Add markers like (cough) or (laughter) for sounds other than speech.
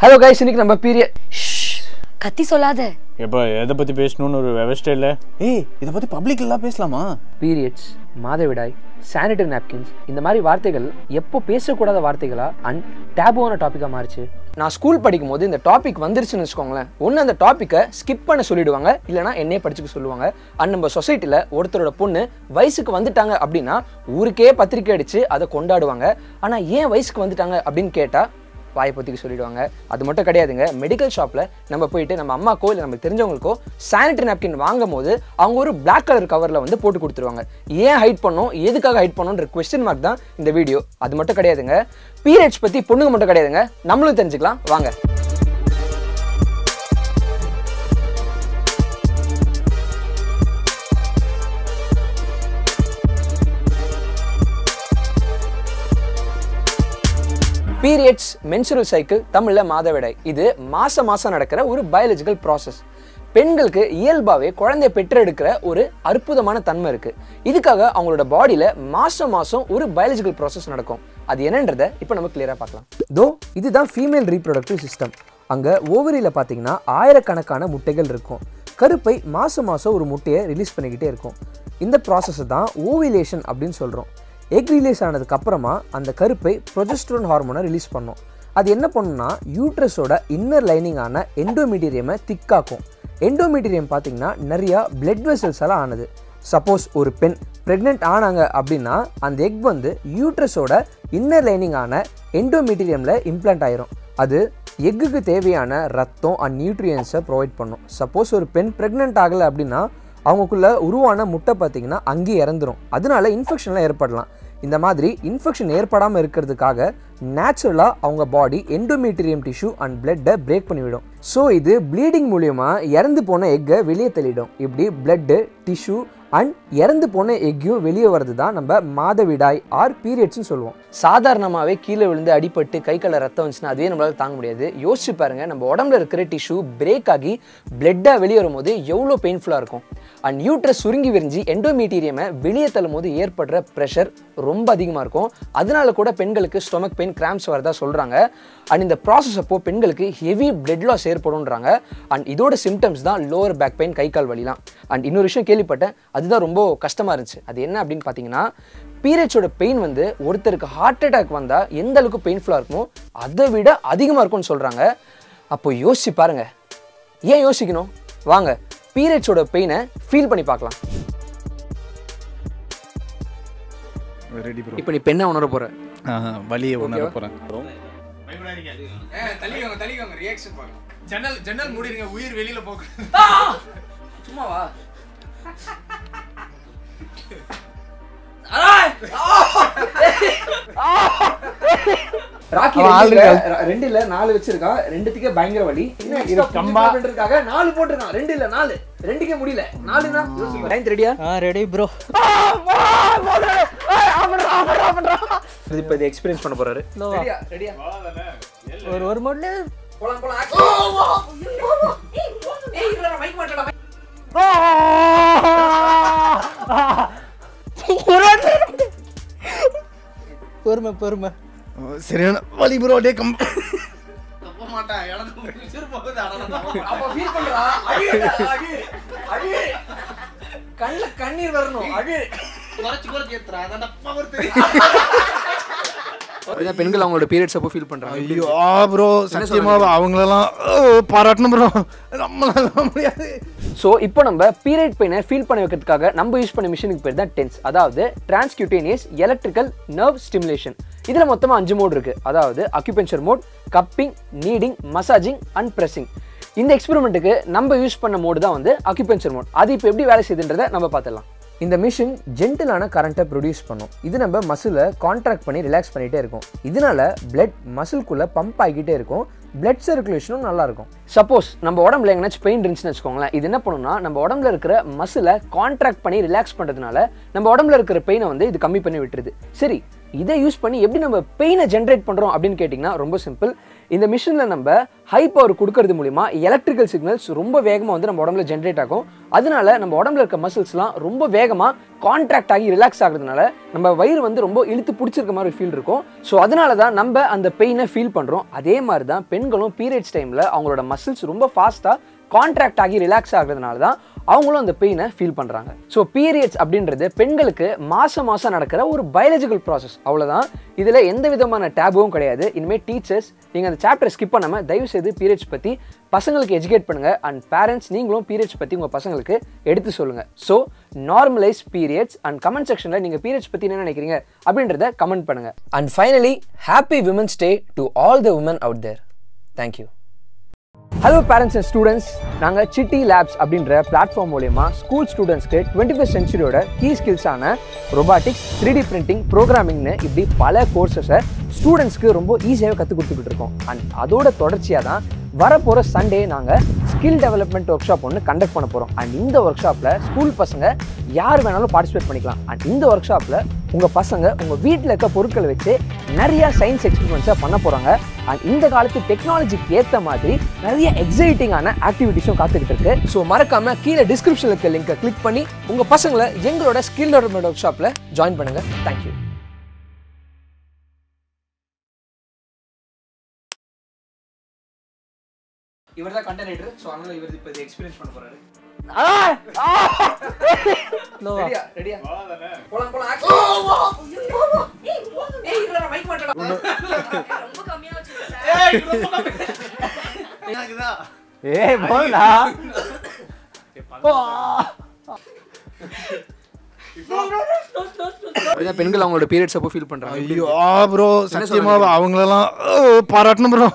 Hello guys இன்னைக்கு நம்ம period கத்தி சொல்லாத. எப்போ எதை பற்றி பேசணும்னு ஒரு விவசாய இல்லை? ஏய் இதை பத்தி பப்ளிக்லாம் பேசலாமா? பீரியட்ஸ் மாதவிடாய் சானிடரி நாப்கின்ஸ் இந்த மாதிரி வார்த்தைகள் எப்போ பேசக்கூடாத வார்த்தைகளா அண்ட் டேபுவான டாப்பிக்காக மாறிச்சு. நான் ஸ்கூல் படிக்கும் போது இந்த டாபிக் வந்துருச்சுன்னு வச்சுக்கோங்களேன். ஒன்று அந்த டாப்பிக்கை ஸ்கிப் பண்ண சொல்லிடுவாங்க இல்லைனா என்னையே படிச்சுக்க சொல்லுவாங்க. அண்ட் நம்ம சொசைட்டியில் ஒருத்தரோட பொண்ணு வயசுக்கு வந்துட்டாங்க அப்படின்னா ஊருக்கே பத்திரிக்கை அடித்து அதை கொண்டாடுவாங்க. ஆனால் ஏன் வயசுக்கு வந்துட்டாங்க அப்படின்னு கேட்டால் வாயை பொத்திக்கு சொல்லிடுவாங்க. அது மட்டும் கிடையாதுங்க. மெடிக்கல் ஷாப்பில் நம்ம போயிட்டு நம்ம அம்மாக்கோ இல்லை நமக்கு தெரிஞ்சவங்களுக்கோ சானிட்டரி நாப்கின் வாங்கும் போது அவங்க ஒரு பிளாக் கலர் கவரில் வந்து போட்டு கொடுத்துருவாங்க. ஏன் ஹைட் பண்ணோம்? எதுக்காக ஹைட் பண்ணோன்ற கொஸ்டின் மார்க் தான் இந்த வீடியோ அது மட்டும் கிடையாதுங்க. பீரியட்ஸ் பற்றி பொண்ணுங்க மட்டும் கிடையாதுங்க. நம்மளும் தெரிஞ்சுக்கலாம். வாங்க. பீரியட்ஸ் மென்சுரல் சைக்கிள் தமிழில் மாதவிடாய். இது மாதம் மாதம் நடக்கிற ஒரு பயாலஜிக்கல் ப்ராசஸ் பெண்களுக்கு இயல்பாகவே குழந்தைய பெற்றெடுக்கிற ஒரு அற்புதமான தன்மை இருக்குது இதுக்காக அவங்களோட பாடியில் மாதம் மாதம் ஒரு பயாலஜிக்கல் ப்ராசஸ் நடக்கும். அது என்னன்றதை இப்போ நம்ம கிளியராக பார்க்கலாம். தோ இதுதான் ஃபீமேல் ரீப்ரொடக்டிவ் சிஸ்டம் அங்கே ஓவரியில் பார்த்தீங்கன்னா ஆயிரக்கணக்கான முட்டைகள் இருக்கும். கருப்பை மாதம் மாதம் ஒரு முட்டையை ரிலீஸ் பண்ணிக்கிட்டே இருக்கும். இந்த ப்ராசஸை தான் ஓவிலேஷன் அப்படின்னு சொல்கிறோம் எக் ரிலீஸ் ஆனதுக்கு அப்புறமா அந்த கருப்பை ப்ரொஜெஸ்ட்ரோன் ஹார்மோனை ரிலீஸ் பண்ணும். அது என்ன பண்ணுன்னா யூட்ரஸோட இன்னர் லைனிங்கான எண்டோமீட்டீரியமை திக்காக்கும் எண்டோமீட்டீரியம் பார்த்திங்கன்னா நிறையா பிளட் வெசல்ஸால் ஆனது. சப்போஸ் ஒரு பெண் ப்ரெக்னென்ட் ஆனாங்க அப்படின்னா அந்த எக் வந்து யூட்ரஸோட இன்னர் லைனிங்கான எண்டோமீட்டீரியமில் இம்ப்ளான்ட் ஆயிரும். அது எக்குக்கு தேவையான ரத்தம் அண்ட் நியூட்ரியன்ஸை ப்ரொவைட் பண்ணும். சப்போஸ் ஒரு பெண் ப்ரெக்னென்ட் ஆகலை அப்படின்னா அவங்களுக்குள்ள உருவான முட்டை பார்த்திங்கன்னா அங்கேயே இறந்துரும். அதனால இன்ஃபெக்ஷன்லாம் ஏற்படலாம். இந்த மாதிரி இன்ஃபெக்ஷன் ஏற்படாமல் இருக்கிறதுக்காக நேச்சுரலாக அவங்க பாடி எண்டோமீட்டீரியம் டிஷ்யூ அண்ட் பிளட்டை பிரேக் பண்ணிவிடும். ஸோ இது ப்ளீடிங் மூலயமா இறந்து போன எக்கை வெளியே தள்ளிடும். இப்படி பிளட்டு டிஷ்யூ அண்ட் இறந்து போன எக்கையும் வெளியே வர்றது தான் நம்ம மாதவிடாய் ஆர் பீரியட்ஸ்னு சொல்லுவோம். சாதாரணமாகவே கீழே விழுந்து அடிபட்டு கை கலர் ரத்தம் வந்துச்சுன்னா அதுவே நம்மளால் தாங்க முடியாது. யோசிச்சு பாருங்கள் நம்ம உடம்புல இருக்கிற டிஷ்யூ பிரேக் ஆகி பிளட்டாக வெளியே வரும்போது எவ்வளோ பெயின்ஃபுல்லாக இருக்கும். அண்ட் யூட்ரஸ் சுருங்கி விரிஞ்சு எண்டோமீட்டீரியமை வெளியே தள்ளும் போது ஏற்படுற ப்ரெஷர் ரொம்ப அதிகமாக இருக்கும். அதனால கூட பெண்களுக்கு ஸ்டொமக் பெயின் கிராம்ஸ் வரதா சொல்கிறாங்க அண்ட் இந்த ப்ராசஸ் அப்போ பெண்களுக்கு ஹெவி பிளட் லாஸ் ஏற்படும்ன்றாங்க. அண்ட் இதோட சிம்டம்ஸ் தான் லோவர் பேக் பெயின் கை கால் வலிலாம். அண்ட் இன்னொரு விஷயம் கேள்விப்பட்டேன். அதுதான் ரொம்ப கஷ்டமாக இருந்துச்சு. அது என்ன அப்படின்னு பார்த்தீங்கன்னா பீரியட்ஸோட பெயின் வந்து ஒருத்தருக்கு ஹார்ட் அட்டாக் வந்தால் எந்த அளவுக்கு பெயின்ஃபுல்லாக இருக்குமோ அதை விட அதிகமாக இருக்கும்னு சொல்கிறாங்க அப்போ யோசிச்சு பாருங்கள் ஏன் யோசிக்கணும்? வாங்க. பீரியட்ஸோட பெயினை ஃபீல் பண்ணி பார்க்கலாம். ரெடி ப்ரோ இப்போ நீ பெண்ணை உணர போற. வலியை உணர போறேன். தள்ளிக்கோங்க தள்ளிக்கோங்க ரியாக்ஷன் பாருங்க. ஜன்னல் ஜன்னல் மூடிடுங்க உயிர் வெளியில போக ராக்கி ரெண்டு இல்ல, ரெண்டு இல்ல நாலு வச்சிருக்கான். ரெண்டுத்துக்கே பயங்கர வலி. பண்றதுக்காக நாலு போட்டிருக்கான். ரெண்டு இல்ல நாலு. ரெண்டுக்கே முடியல. நாலுனா லைன் ரெடியா ரெடி ப்ரோ இப்போ இது எக்ஸ்பீரியன்ஸ் பண்ண போறாரு. ரெடியா ரெடியா ஒரு ஒரு மணி போலாம் போலாம். பொறுமை பொறுமை. சரியான வலி ப்ரோ டே கம். கண்ணுல கண்ணீர் வரணும் அழு குறைச்சு குறைச்சு ஏத்துறா அதான் பவர் தெரியும் அப்படிதான் பெண்கள் அவங்களோட பீரியட்ஸ் அப்போ ஃபீல் பண்றாங்க. ஐயோ ப்ரோ சத்தியமா அவங்களெல்லாம் பாராட்டணும் ப்ரோ நம்மளால முடியாது. ஸோ இப்போ நம்ம பீரியட் பெயினை ஃபீல் பண்ண வைக்கிறதுக்காக நம்ம யூஸ் பண்ண மிஷினுக்கு பேர் தான் டென்ஸ் அதாவது டிரான்ஸ்கியூட்டேனியஸ் எலக்ட்ரிக்கல் நர்வ் ஸ்டிமுலேஷன் இதில் மொத்தமாக அஞ்சு மோட் இருக்குது அதாவது acupuncture mode cupping needling massaging and pressing இந்த எக்ஸ்பெரிமெண்ட்டுக்கு நம்ம யூஸ் பண்ண மோடு தான் வந்து அக்யூபென்ச்சர் மோட் அது இப்போ எப்படி வேலை செய்யுதுன்றதை நம்ம பார்த்துடலாம். இந்த மிஷின் ஜென்டிலான கரண்ட்டை ப்ரொடியூஸ் பண்ணும். இது நம்ம மசிலை கான்ட்ராக்ட் பண்ணி ரிலாக்ஸ் பண்ணிகிட்டே இருக்கும். இதனால பிளட் மசில்குள்ளே பம்ப் ஆகிக்கிட்டே இருக்கும். பிளட் சர்க்குலேஷனும் நல்லா இருக்கும் சப்போஸ் நம்ம உடம்புல எங்கேனாச்சும் பெயின் இருந்துச்சுன்னு வச்சுக்கோங்களேன் இது என்ன பண்ணுன்னா நம்ம உடம்புல இருக்கிற மசிலை கான்ட்ராக்ட் பண்ணி ரிலாக்ஸ் பண்ணுறதுனால நம்ம உடம்புல இருக்கிற பெயினை வந்து இது கம்மி பண்ணி விட்டுருது. சரி இதை யூஸ் பண்ணி எப்படி நம்ம பெயினை ஜென்ரேட் பண்ணுறோம் அப்படின்னு கேட்டிங்கன்னா ரொம்ப சிம்பிள் இந்த மிஷினில் நம்ம ஹை பவர் கொடுக்கறது மூலிமா எலக்ட்ரிக்கல் சிக்னல்ஸ் ரொம்ப வேகமாக வந்து நம்ம உடம்புல ஜென்ரேட் ஆகும். அதனால நம்ம உடம்புல இருக்க மசில்ஸ்லாம் ரொம்ப வேகமாக கான்ட்ராக்ட் ஆகி ரிலாக்ஸ் ஆகிறதுனால நம்ம வயிறு வந்து ரொம்ப இழுத்து பிடிச்சிருக்க மாதிரி ஃபீல் இருக்கும். ஸோ அதனால தான் நம்ம அந்த பெயினை ஃபீல் பண்ணுறோம் அதே மாதிரி தான் பெண்களும் பீரியட்ஸ் டைமில் அவங்களோட மசில்ஸ் ரொம்ப ஃபாஸ்ட்டாக கான்ட்ராக்ட் ஆகி ரிலாக்ஸ் ஆகுறதுனால தான் அவங்களும் அந்த பெயினை ஃபீல் பண்ணுறாங்க ஸோ பீரியட்ஸ் அப்படின்றது பெண்களுக்கு மாதம் மாதம் நடக்கிற ஒரு பயாலஜிக்கல் ப்ராசஸ் அவ்வளோதான் இதில் எந்த விதமான டேபுவும் கிடையாது. இனிமேல் டீச்சர்ஸ் நீங்கள் அந்த சாப்டர் ஸ்கிப் பண்ணாமல் தயவு செய்து பீரியட்ஸ் பற்றி பசங்களுக்கு எஜுகேட் பண்ணுங்கள் அண்ட் பேரண்ட்ஸ் நீங்களும் பீரியட்ஸ் பற்றி உங்கள் பசங்களுக்கு எடுத்து சொல்லுங்கள் so normalise periods and comment செக்ஷனில் நீங்கள் பீரியட்ஸ் பற்றி என்ன நினைக்கிறீங்க அப்படின்றத கமெண்ட் பண்ணுங்கள் and finally happy women's day to all the woman out there thank you hello parents and students நாங்கள் சிட்டி லேப்ஸ் அப்படின்ற பிளாட்ஃபார்ம் மூலயமா ஸ்கூல் ஸ்டூடெண்ட்ஸ்க்கு டுவெண்ட்டி ஃபஸ்ட் சென்ச்சுரியோட கீ ஸ்கில்ஸான ரொபாட்டிக்ஸ் த்ரீ டி பிரிண்டிங் ப்ரோக்ராமிங்னு இப்படி பல கோர்சஸை ஸ்டூடெண்ட்ஸ்க்கு ரொம்ப ஈஸியாக கற்றுக் கொடுத்துக்கிட்டு இருக்கோம். அண்ட் அதோட தொடர்ச்சியாக தான் வரப்போகிற சண்டே நாங்கள் ஸ்கில் டெவலப்மெண்ட் ஒர்க் ஷாப் ஒன்று கண்டக்ட் பண்ண போகிறோம் அண்ட் இந்த ஒர்க் ஷாப்பில் ஸ்கூல் பசங்க யார் வேணாலும் பார்ட்டிசிபேட் பண்ணிக்கலாம். அண்ட் இந்த ஒர்க் ஷாப்பில் உங்கள் பசங்க உங்கள் வீட்டில் இருக்க பொருட்களை வச்சு நிறையா சயின்ஸ் எக்ஸ்பெரிமெண்ட்ஸை பண்ண போகிறாங்க அண்ட் இந்த காலத்து டெக்னாலஜிக்கு ஏற்ற மாதிரி நிறைய எக்ஸைட்டிங்கான ஆக்டிவிட்டிஸும் காத்துக்கிட்டு இருக்கு. ஸோ மறக்காம கீழே டிஸ்கிரிப்ஷனில் இருக்க லிங்கை கிளிக் பண்ணி உங்கள் பசங்களை எங்களோட ஸ்கில் டெவலப்மெண்ட் ஒர்க் ஷாப்பில் ஜாயின் பண்ணுங்கள் தேங்க்யூ இவர் தான் கண்டென்ட் ஸோ அதனால இவர் இப்போ எக்ஸ்பீரியன்ஸ் பண்ண போறாரு. (laughs) ரெடியா? ரெடியா? போலாம் போலாம் ஏய் இல்ல மைக் மாட்டடா. ஏய் போடா. பெண்கள் அவங்களோட பீரியட்ஸ் அப்போ ஃபீல் பண்றாங்க. ஐயோ ப்ரோ சத்தியமா அவங்களெல்லாம் பாராட்டணும் ப்ரோ